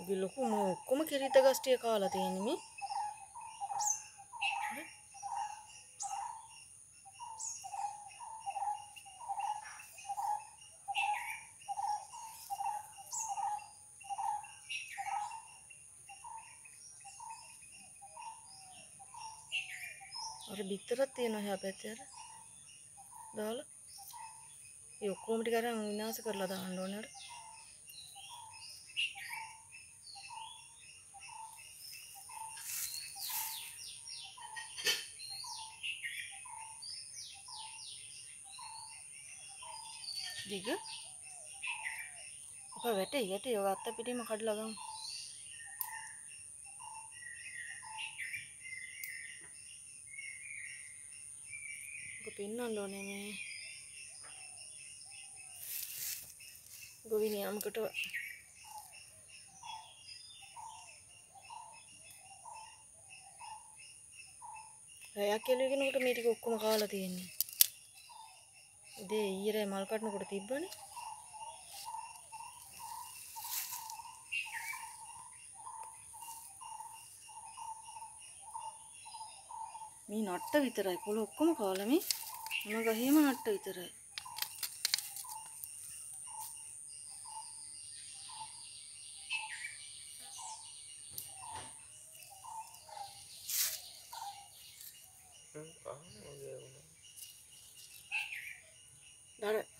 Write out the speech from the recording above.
ඉතින් ලොකු මෝ ඔක්කොම කිරිත ගස්ටිය කාලා තියෙන්නේ මේ. අර බිත්තරක් තියෙනවා එහා පැත්තේ අර. දාලා. ඒ ඔක්කොම ටික අරන් විනාශ කරලා දාන්න ඕනේ අර. දිග අප වැටේ යටේ ඔය අත්ත පිටින්ම කඩලා ගමු පෙන්වන්න ඕනේ මේ ගොවි නියමකට රැයක් කෙලවෙනකොට මේ ටික ඔක්කොම කාලා තියෙන්නේ. උදේ ඊයේ මල් කඩනකොට තිබ්බනේ. මේ නට්ට විතරයි පොළ ඔක්කොම කාලා මේ ನಮಗೆ ಹೇಮನ ಅಟ್ಟೈತಾರೆ Got it.